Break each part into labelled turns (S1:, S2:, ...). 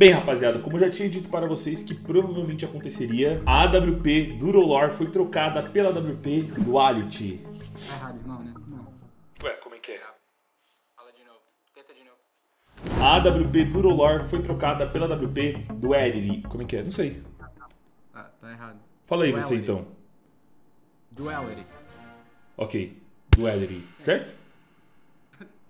S1: Bem, rapaziada, como eu já tinha dito para vocês que provavelmente aconteceria, a AWP Durolor foi trocada pela AWP Duality.
S2: Tá errado, irmão, né? Não.
S1: Ué, como é que é?
S2: Fala de novo. Tenta de novo.
S1: A AWP Durolor foi trocada pela AWP Duality. Como é que é? Não sei.
S2: Ah, tá errado.
S1: Fala aí você então.
S2: Duality.
S1: Ok, Duality, certo?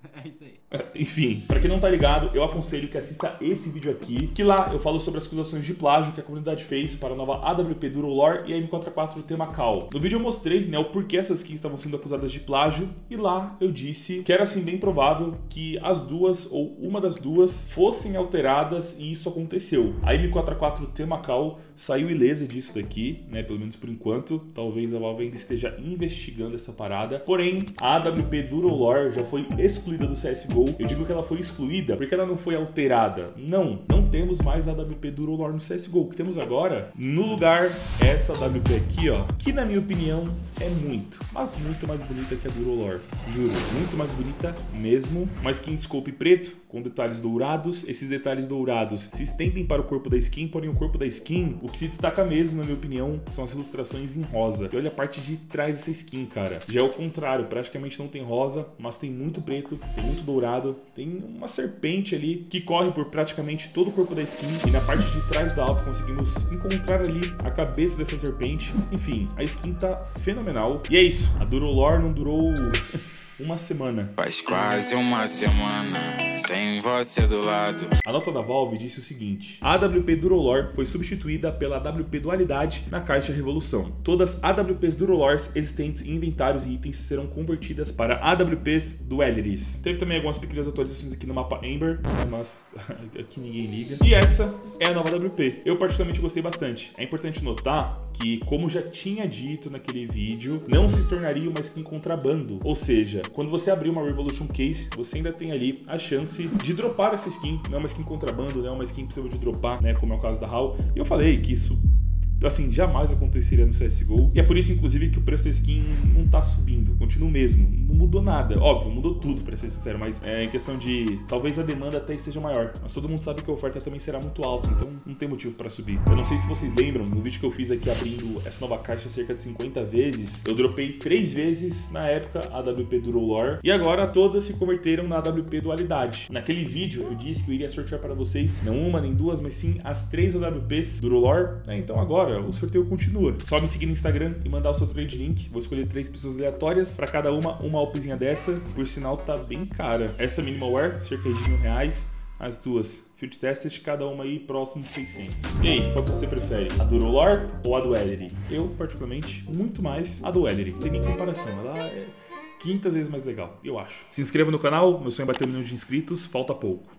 S2: É isso aí.
S1: Enfim, pra quem não tá ligado, eu aconselho que assista esse vídeo aqui, que lá eu falo sobre as acusações de plágio que a comunidade fez para a nova AWP Durolor e a M44 T Macau. No vídeo eu mostrei, né, o porquê essas skins estavam sendo acusadas de plágio e lá eu disse que era assim bem provável que as duas ou uma das duas fossem alteradas e isso aconteceu. A M44 T Macau saiu ilesa disso daqui, né, pelo menos por enquanto. Talvez a Valve ainda esteja investigando essa parada. Porém, a AWP Durolor já foi excluída do CSGO. Eu digo que ela foi excluída porque ela não foi alterada. Não, não temos mais a AWP Durolor no CSGO. O que temos agora, no lugar, essa AWP aqui, ó, que na minha opinião é muito, mas muito mais bonita que a Durolor. Juro, muito mais bonita mesmo. Uma skin de scope preto, com detalhes dourados. Esses detalhes dourados se estendem para o corpo da skin, porém o corpo da skin, o que se destaca mesmo, na minha opinião, são as ilustrações em rosa. E olha a parte de trás dessa skin, cara. Já é o contrário, praticamente não tem rosa, mas tem muito preto, tem muito dourado, tem uma serpente ali que corre por praticamente todo o corpo da skin. E na parte de trás da alta conseguimos encontrar ali a cabeça dessa serpente. Enfim, a skin tá fenomenal. E é isso, a Durolor não durou uma semana.
S3: Faz quase uma semana sem você do lado.
S1: A nota da Valve disse o seguinte: a AWP Durolor foi substituída pela AWP Dualidade na caixa Revolução. Todas as AWPs Durolors existentes em inventários e itens serão convertidas para AWPs Dualities. Teve também algumas pequenas atualizações aqui no mapa Amber, né, mas aqui ninguém liga. E essa é a nova AWP. Eu particularmente gostei bastante. É importante notar que, como já tinha dito naquele vídeo, não se tornaria uma skin contrabando. Ou seja, quando você abrir uma Revolution Case, você ainda tem ali a chance de dropar essa skin. Não é uma skin contrabando, não é uma skin possível de dropar, né? Como é o caso da HAL. E eu falei que isso assim, jamais aconteceria no CSGO. E é por isso, inclusive, que o preço da skin não tá subindo. Continua o mesmo. Não mudou nada. Óbvio, mudou tudo, pra ser sincero. Mas é em questão de. Talvez a demanda até esteja maior. Mas todo mundo sabe que a oferta também será muito alta. Então não tem motivo pra subir. Eu não sei se vocês lembram, no vídeo que eu fiz aqui abrindo essa nova caixa cerca de 50 vezes, eu dropei 3 vezes na época a WP Durolor. E agora todas se converteram na WP Dualidade. Naquele vídeo eu disse que eu iria sortear para vocês não uma nem duas, mas sim as três AWPs Durolor. É, então agora o sorteio continua. Só me seguir no Instagram e mandar o seu trade link. Vou escolher três pessoas aleatórias. Para cada uma, uma alpezinha dessa. Por sinal, tá bem cara. Essa Minimal Wear, cerca de mil reais. As duas, Field Tested, cada uma aí próximo de 600. E aí, qual que você prefere? A Durolor ou a Duality? Eu, particularmente, muito mais a Duality. Não tem nem comparação. Ela é 500 vezes mais legal, eu acho. Se inscreva no canal. Meu sonho é bater um milhão de inscritos. Falta pouco.